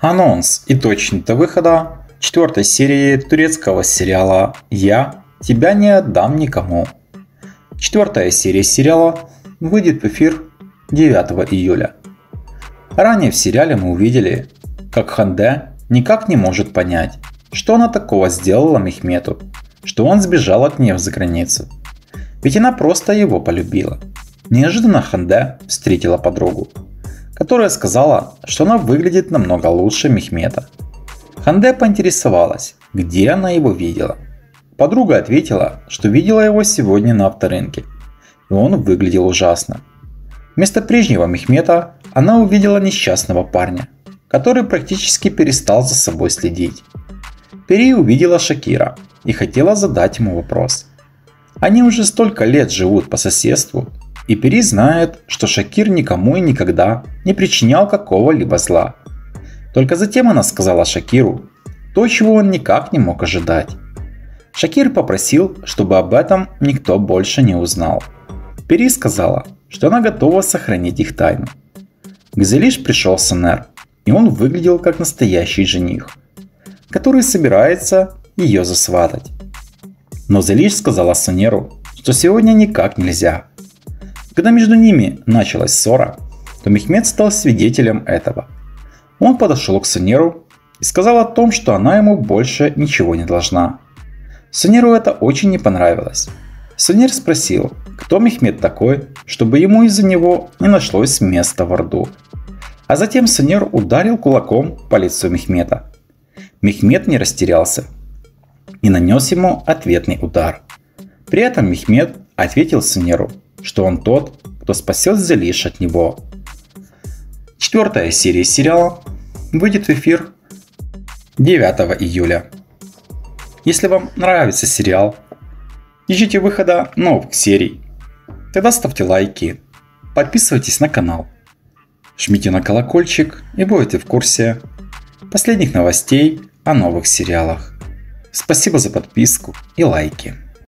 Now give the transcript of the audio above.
Анонс и точный до выхода четвертой серии турецкого сериала «Я тебя не отдам никому». Четвертая серия сериала выйдет в эфир 9 июля. Ранее в сериале мы увидели, как Ханде никак не может понять, что она такого сделала Мехмету, что он сбежал от нее за границу. Ведь она просто его полюбила. Неожиданно Ханде встретила подругу, которая сказала, что она выглядит намного лучше Мехмета. Ханде поинтересовалась, где она его видела. Подруга ответила, что видела его сегодня на авторынке, и он выглядел ужасно. Вместо прежнего Мехмета она увидела несчастного парня, который практически перестал за собой следить. Пери увидела Шакира и хотела задать ему вопрос. Они уже столько лет живут по соседству и Пери знает, что Шакир никому и никогда не причинял какого-либо зла. Только затем она сказала Шакиру то, чего он никак не мог ожидать. Шакир попросил, чтобы об этом никто больше не узнал. Пери сказала, что она готова сохранить их тайну. К Зелиш пришел Санер, и он выглядел как настоящий жених, который собирается ее засватать. Но Зелиш сказала Санеру, что сегодня никак нельзя, когда между ними началась ссора, то Мехмед стал свидетелем этого. Он подошел к Санеру и сказал о том, что она ему больше ничего не должна. Санеру это очень не понравилось. Санер спросил, кто Мехмед такой, чтобы ему из-за него не нашлось места в Орду. А затем Санер ударил кулаком по лицу Мехмета. Мехмед не растерялся и нанес ему ответный удар. При этом Мехмед ответил Санеру – что он тот, кто спасет Зелиш от него. Четвертая серия сериала выйдет в эфир 9 июля. Если вам нравится сериал, ищите выхода новых серий. Тогда ставьте лайки, подписывайтесь на канал, жмите на колокольчик и будете в курсе последних новостей о новых сериалах. Спасибо за подписку и лайки.